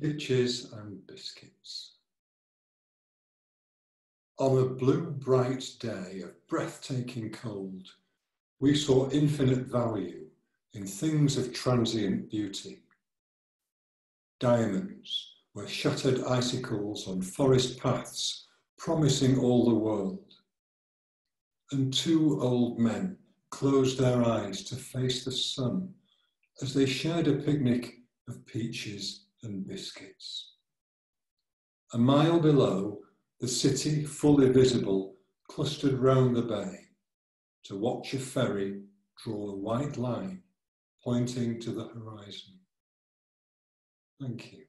Peaches and biscuits. On a blue, bright day of breathtaking cold, we saw infinite value in things of transient beauty. Diamonds were shattered icicles on forest paths, promising all the world. And two old men closed their eyes to face the sun as they shared a picnic of peaches and biscuits. A mile below, the city, fully visible, clustered round the bay to watch a ferry draw a white line pointing to the horizon. Thank you.